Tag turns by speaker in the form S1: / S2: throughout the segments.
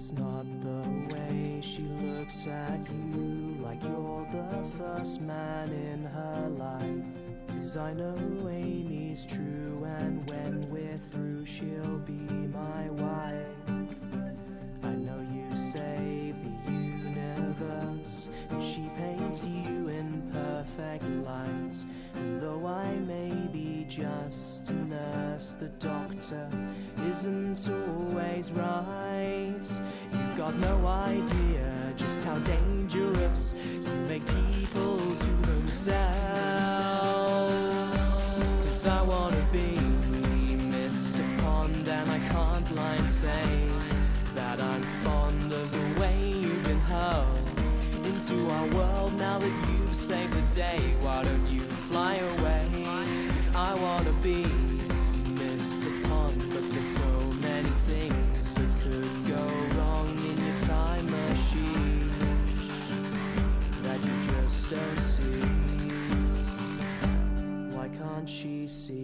S1: It's not the way she looks at you like you're the first man in her life. Cause I know Amy's true, and when we're through, she'll be my wife. I know you save the universe, and she paints you in perfect lights. And though I may be just the doctor isn't always right. You've got no idea just how dangerous you make people to themselves. Cause I wanna be Mr. Pond, and I can't lie and say that I'm fond of the way you've been hurled into our world now that you've saved the day. Why don't you fly away? Cause I wanna be Mr. Pond, but there's so many things that could go wrong in your time machine that you just don't see. Why can't she see?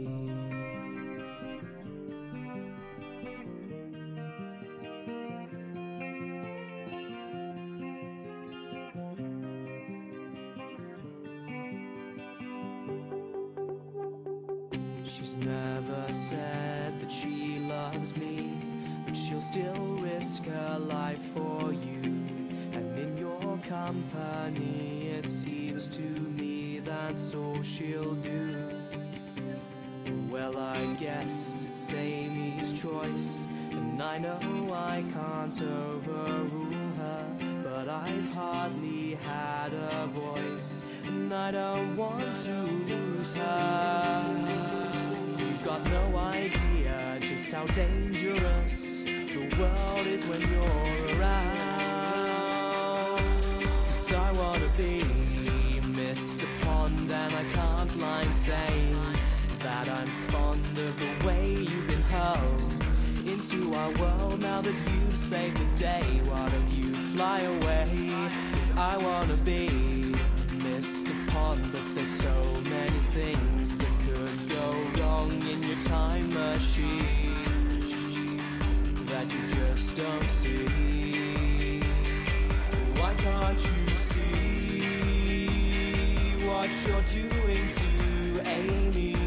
S1: She's never said that she loves me, but she'll still risk her life for you. And in your company, it seems to me that's all she'll do. Well, I guess it's Amy's choice, and I know I can't overrule her, but I've hardly had a voice, and I don't want to lose her. Just how dangerous the world is when you're around. Cause I wanna be Mr. Pond, and I can't lie and say that I'm fond of the way you've been hurled into our world now that you've saved the day. Why don't you fly away? Cause I wanna be Mr. Pond, but there's so many things that time machine that you just don't see. Why can't you see what you're doing to Amy?